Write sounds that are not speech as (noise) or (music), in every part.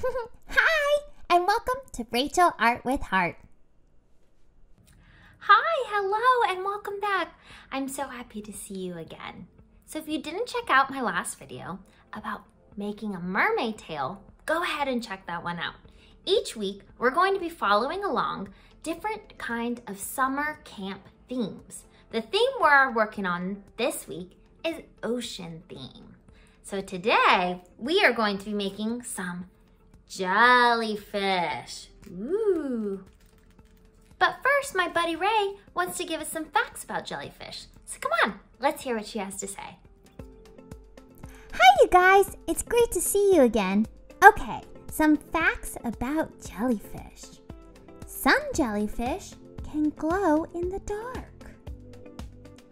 (laughs) Hi, and welcome to Rachel Art with Heart. Hi, hello, and welcome back. I'm so happy to see you again. So if you didn't check out my last video about making a mermaid tail, go ahead and check that one out. Each week, we're going to be following along different kind of summer camp themes. The theme we're working on this week is ocean theme. So today, we are going to be making some jellyfish. Ooh. But first, my buddy Ray wants to give us some facts about jellyfish. So come on, let's hear what she has to say. Hi, you guys. It's great to see you again. Okay, some facts about jellyfish. Some jellyfish can glow in the dark.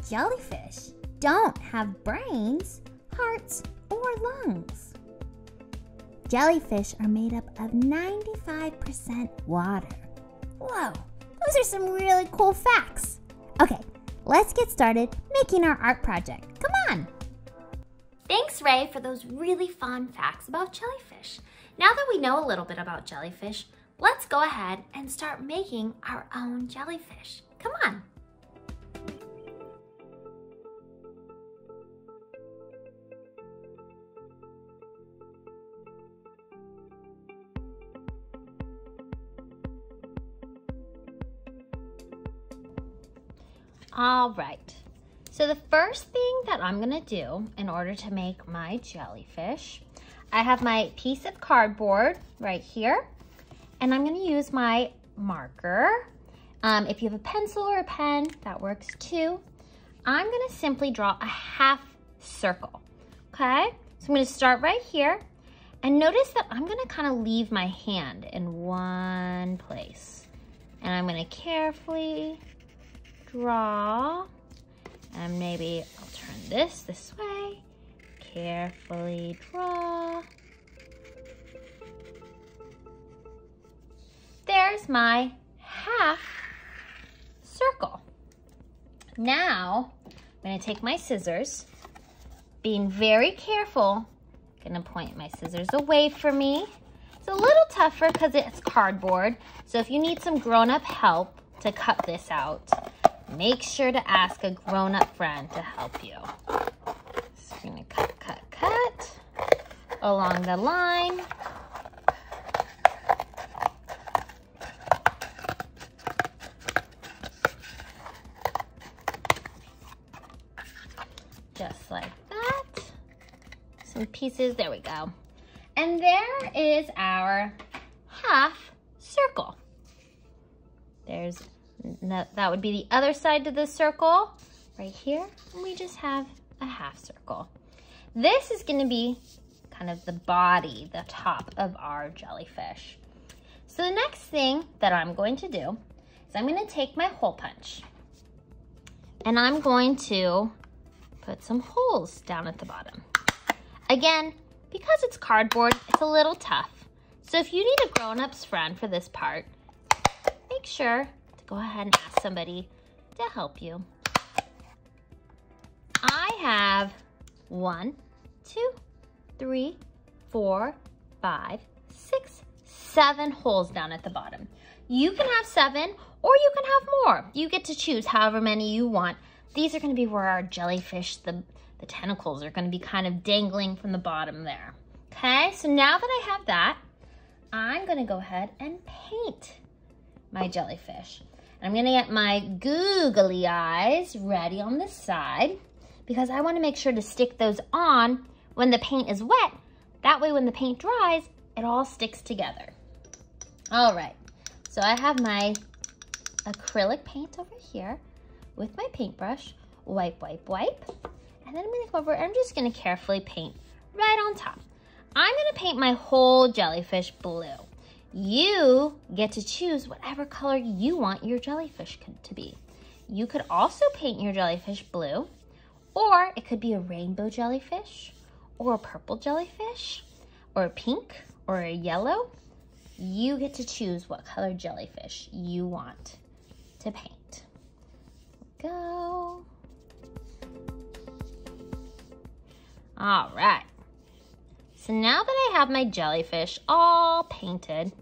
Jellyfish don't have brains, hearts, or lungs. Jellyfish are made up of 95% water. Whoa, those are some really cool facts. Okay, let's get started making our art project. Come on. Thanks, Ray, for those really fun facts about jellyfish. Now that we know a little bit about jellyfish, let's go ahead and start making our own jellyfish. Come on. All right. So the first thing that I'm gonna do in order to make my jellyfish, I have my piece of cardboard right here, and I'm gonna use my marker. Um, if you have a pencil or a pen, that works too. I'm gonna simply draw a half circle, okay? So I'm gonna start right here, and notice that I'm gonna kind of leave my hand in one place. And I'm gonna carefully draw, and maybe I'll turn this this way, carefully draw. There's my half circle. Now, I'm gonna take my scissors, being very careful, gonna point my scissors away from me. It's a little tougher because it's cardboard, so if you need some grown-up help to cut this out, make sure to ask a grown-up friend to help you. I'm gonna cut, cut, cut along the line. Just like that. Some pieces, there we go. And there is our half circle. There's that would be the other side of the circle right here. And we just have a half circle. This is gonna be kind of the body, the top of our jellyfish. So the next thing that I'm going to do is I'm gonna take my hole punch and I'm going to put some holes down at the bottom. Again, because it's cardboard, it's a little tough. So if you need a grown-up's friend for this part, make sure go ahead and ask somebody to help you. I have one, two, three, four, five, six, seven holes down at the bottom. You can have seven or you can have more. You get to choose however many you want. These are gonna be where our jellyfish, the, the tentacles are gonna be kind of dangling from the bottom there. Okay, so now that I have that, I'm gonna go ahead and paint my jellyfish. I'm gonna get my googly eyes ready on the side because I wanna make sure to stick those on when the paint is wet. That way when the paint dries, it all sticks together. All right, so I have my acrylic paint over here with my paintbrush, wipe, wipe, wipe. And then I'm gonna go over, I'm just gonna carefully paint right on top. I'm gonna paint my whole jellyfish blue. You get to choose whatever color you want your jellyfish to be. You could also paint your jellyfish blue, or it could be a rainbow jellyfish, or a purple jellyfish, or a pink, or a yellow. You get to choose what color jellyfish you want to paint. Go. All right. So now that I have my jellyfish all painted,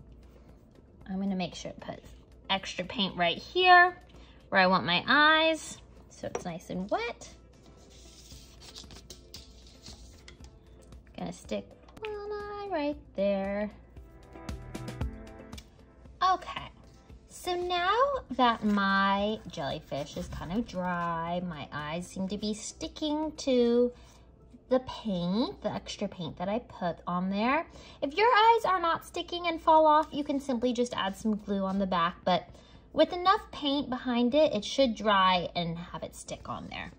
I'm gonna make sure it puts extra paint right here where I want my eyes, so it's nice and wet. Gonna stick one eye right there. Okay, so now that my jellyfish is kind of dry, my eyes seem to be sticking to the paint, the extra paint that I put on there. If your eyes are not sticking and fall off, you can simply just add some glue on the back, but with enough paint behind it, it should dry and have it stick on there.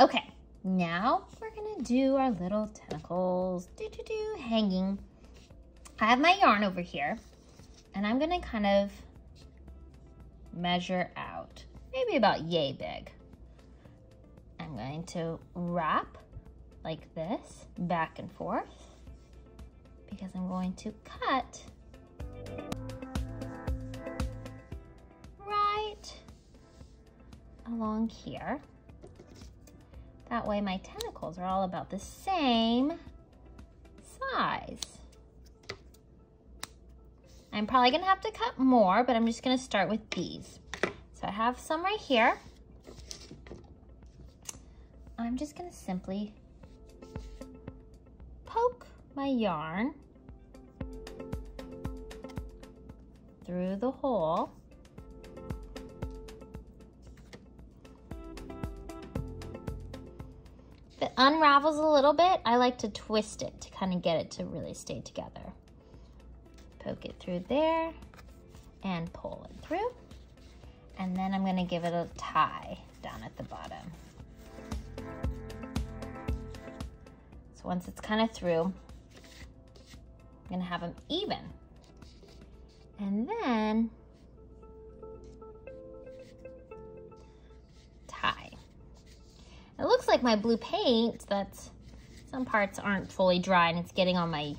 Okay, now we're gonna do our little tentacles, do do do, hanging. I have my yarn over here, and I'm gonna kind of measure out, maybe about yay big. I'm going to wrap like this, back and forth, because I'm going to cut right along here. That way my tentacles are all about the same size. I'm probably gonna have to cut more, but I'm just gonna start with these. So I have some right here. I'm just gonna simply my yarn through the hole. If it unravels a little bit, I like to twist it to kind of get it to really stay together. Poke it through there and pull it through. And then I'm gonna give it a tie down at the bottom. So once it's kind of through, I'm gonna have them even. And then tie. It looks like my blue paint, that's, some parts aren't fully dry and it's getting on my,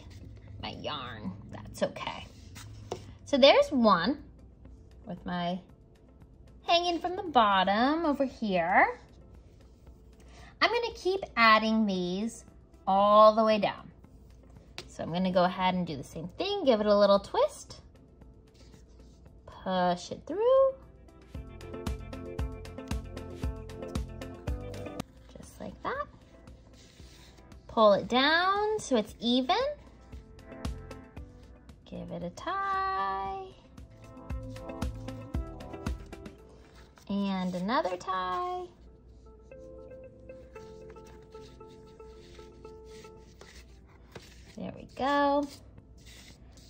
my yarn. That's okay. So there's one with my hanging from the bottom over here. I'm gonna keep adding these all the way down. So I'm gonna go ahead and do the same thing, give it a little twist, push it through, just like that. Pull it down so it's even. Give it a tie. And another tie. Go.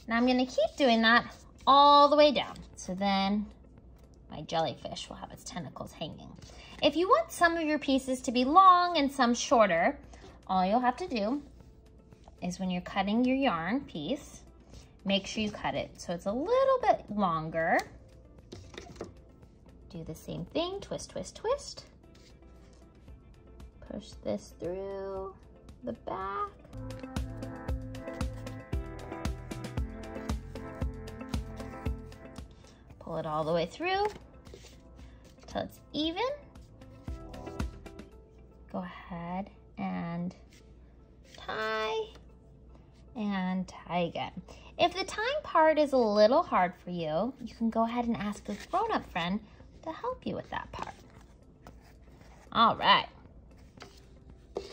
Now I'm gonna keep doing that all the way down. So then my jellyfish will have its tentacles hanging. If you want some of your pieces to be long and some shorter, all you'll have to do is when you're cutting your yarn piece, make sure you cut it so it's a little bit longer. Do the same thing, twist, twist, twist. Push this through the back. Pull it all the way through until it's even. Go ahead and tie and tie again. If the tying part is a little hard for you, you can go ahead and ask a grown-up friend to help you with that part. All right.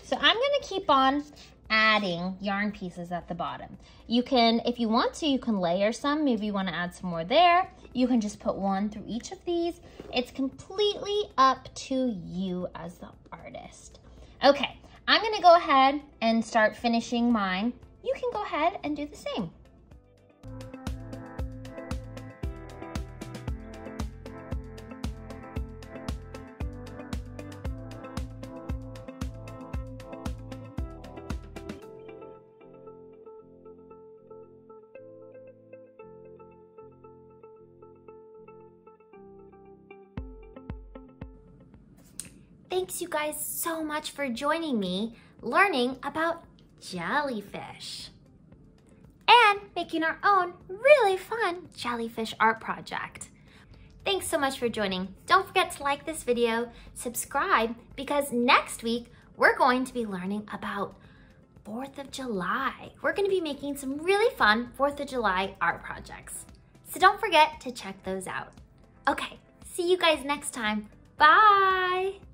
So I'm gonna keep on adding yarn pieces at the bottom. You can, if you want to, you can layer some. Maybe you wanna add some more there. You can just put one through each of these. It's completely up to you as the artist. Okay, I'm gonna go ahead and start finishing mine. You can go ahead and do the same. Thanks you guys so much for joining me learning about jellyfish and making our own really fun jellyfish art project. Thanks so much for joining. Don't forget to like this video, subscribe, because next week we're going to be learning about 4th of July. We're gonna be making some really fun 4th of July art projects. So don't forget to check those out. Okay, see you guys next time. Bye!